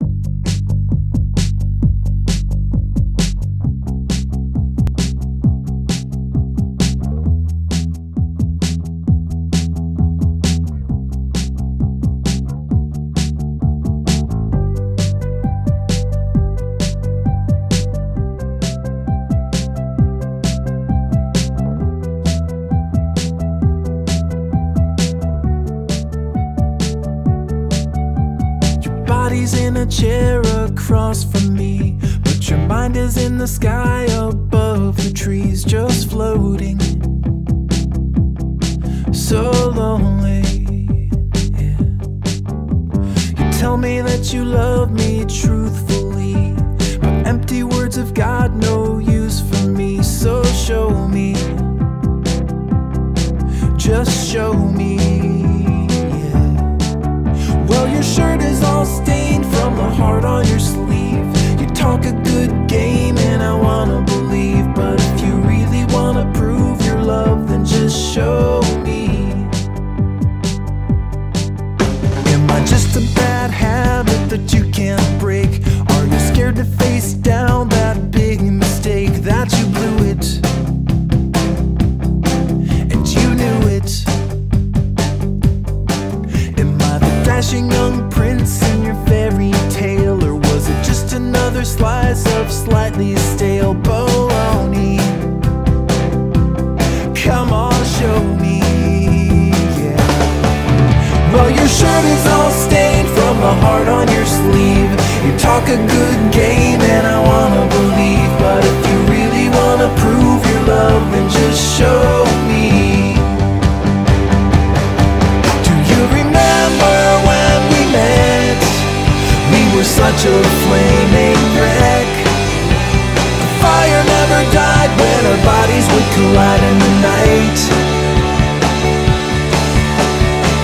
Your body's in a chair across from me, but your mind is in the sky above the trees, just floating. So lonely. yeah. You tell me that you love me truthfully, but empty words have got no use for me. So show me, just show me. Yeah. Well, your shirt is all that you can't break? Are you scared to face down that big mistake that you blew it? And you knew it. Am I the dashing young prince in your fairy tale? Or was it just another slice of slightly stale such a flaming wreck. The fire never died when our bodies would collide in the night.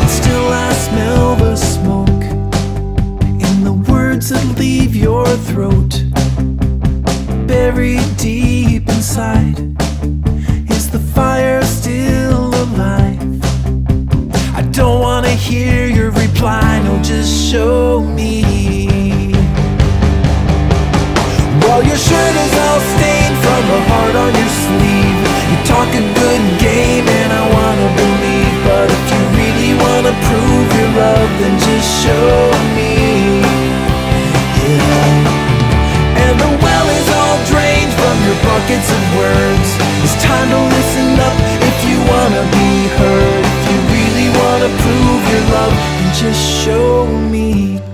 And still I smell the smoke in the words that leave your throat. Buried deep inside, is the fire still alive? I don't wanna hear your reply, no, just show me. your shirt is all stained from a heart on your sleeve. You're talking good game and I wanna believe. But if you really wanna prove your love then just show me. Yeah. And the well is all drained from your buckets of words It's time to listen up if you wanna be heard. If you really wanna prove your love then just show me.